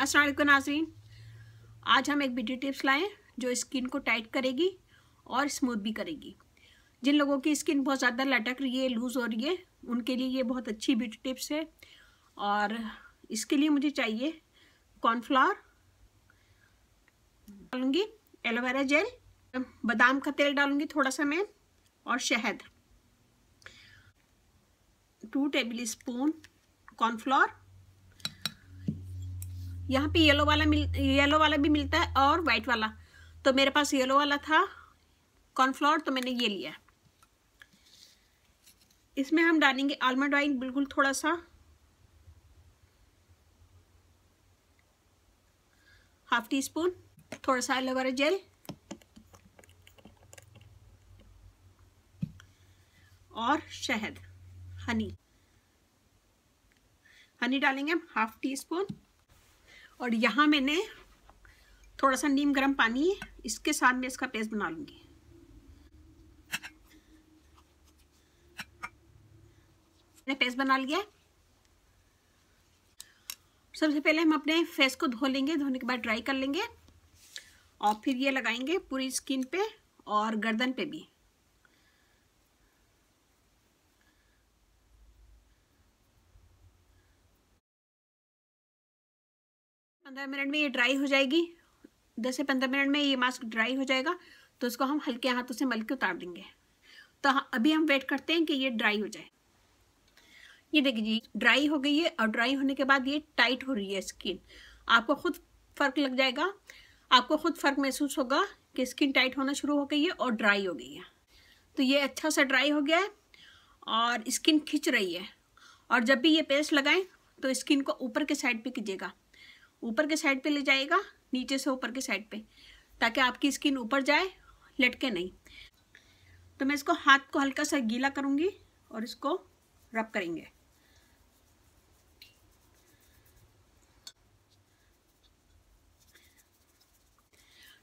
अस्सलाम नाजरीन। आज हम एक ब्यूटी टिप्स लाएँ, जो स्किन को टाइट करेगी और स्मूथ भी करेगी। जिन लोगों की स्किन बहुत ज़्यादा लटक रही है, लूज़ हो रही है, उनके लिए ये बहुत अच्छी ब्यूटी टिप्स है। और इसके लिए मुझे चाहिए कॉर्नफ्लावर डालूँगी एलोवेरा जेल बादाम का तेल डालूँगी थोड़ा सा मैं, और शहद। टू टेबल स्पून कॉर्नफ्लावर यहाँ पे येलो वाला मिल येलो वाला भी मिलता है और वाइट वाला। तो मेरे पास येलो वाला था कॉर्नफ्लोर तो मैंने ये लिया। इसमें हम डालेंगे आलमंड ऑयल बिल्कुल थोड़ा सा। हाफ़ टी स्पून थोड़ा सा एलोवेरा जेल और शहद हनी हनी डालेंगे हम हाफ़ टी स्पून और यहाँ मैंने थोड़ा सा नीम गर्म पानी, इसके साथ में इसका पेस्ट बना लूँगी। मैंने पेस्ट बना लिया। सबसे पहले हम अपने फेस को धो लेंगे, धोने के बाद ड्राई कर लेंगे और फिर ये लगाएँगे पूरी स्किन पे और गर्दन पे भी। पंद्रह मिनट में ये ड्राई हो जाएगी। दस से पंद्रह मिनट में ये मास्क ड्राई हो जाएगा तो उसको हम हल्के हाथों से मल के उतार देंगे। तो अभी हम वेट करते हैं कि ये ड्राई हो जाए। ये देखिए जी ड्राई हो गई है और ड्राई होने के बाद ये टाइट हो रही है स्किन आपको खुद फ़र्क लग जाएगा। आपको खुद फ़र्क महसूस होगा कि स्किन टाइट होना शुरू हो गई है और ड्राई हो गई है। तो ये अच्छा सा ड्राई हो गया है और स्किन खिंच रही है। और जब भी ये पेस्ट लगाएँ तो स्किन को ऊपर के साइड पे कीजिएगा। ऊपर के साइड पे ले जाएगा नीचे से ऊपर के साइड पे, ताकि आपकी स्किन ऊपर जाए, लटके नहीं। तो मैं इसको हाथ को हल्का सा गीला करूँगी और इसको रब करेंगे।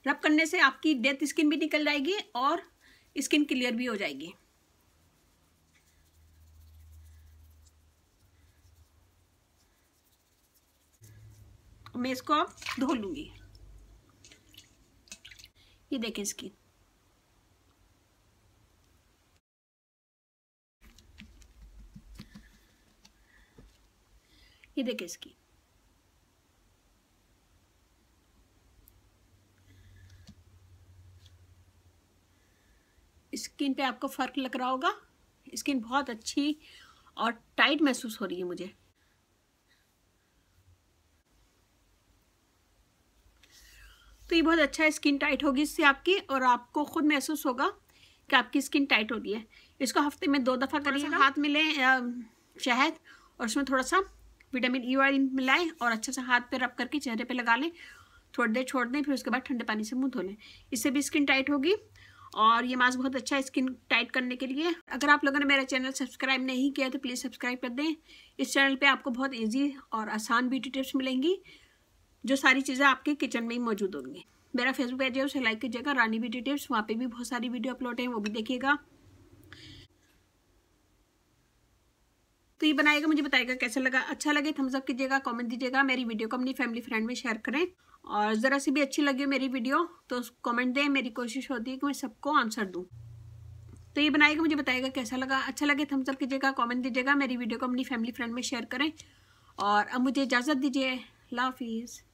रब करने से आपकी डेथ स्किन भी निकल जाएगी और स्किन क्लियर भी हो जाएगी। मैं इसको अब धो लूँगी। ये देखें इसकी। ये देखें इसकी। स्किन पे आपको फ़र्क लग रहा होगा। स्किन बहुत अच्छी और टाइट महसूस हो रही है मुझे। तो ये बहुत अच्छा स्किन टाइट होगी इससे आपकी और आपको खुद महसूस होगा कि आपकी स्किन टाइट हो रही है। इसको हफ़्ते में दो दफ़ा करिए हाथ में लें शहद और उसमें थोड़ा सा विटामिन ई ऑयल मिलाएँ और अच्छे से हाथ पे रब करके चेहरे पे लगा लें। थोड़ी देर छोड़ दें, फिर उसके बाद ठंडे पानी से मुँह धो लें। इससे भी स्किन टाइट होगी और ये मास्क बहुत अच्छा है स्किन टाइट करने के लिए। अगर आप लोगों ने मेरा चैनल सब्सक्राइब नहीं किया तो प्लीज़ सब्सक्राइब कर दें। इस चैनल पे आपको बहुत इजी और आसान ब्यूटी टिप्स मिलेंगी। जो सारी चीज़ें आपके किचन में ही मौजूद होंगी। मेरा फेसबुक पेज है, उसे लाइक कीजिएगा। रानी ब्यूटी टिप्स वहाँ पे भी बहुत सारी वीडियो अपलोड है, वो भी देखिएगा। तो ये बनाएगा मुझे बताएगा कैसा लगा। अच्छा लगे थम्स अप कीजिएगा कमेंट दीजिएगा। मेरी वीडियो को अपनी फैमिली फ्रेंड में शेयर करें। और ज़रा सी भी अच्छी लगी मेरी वीडियो तो कमेंट दें। मेरी कोशिश होती है कि मैं सबको आंसर दूँ। तो ये बनाएगा मुझे बताएगा कैसा लगा। अच्छा लगे थम्स अप कीजिएगा कमेंट दीजिएगा। मेरी वीडियो को अपनी फैमिली फ्रेंड में शेयर करें। और अब मुझे इजाज़त दीजिए। हाफिज़।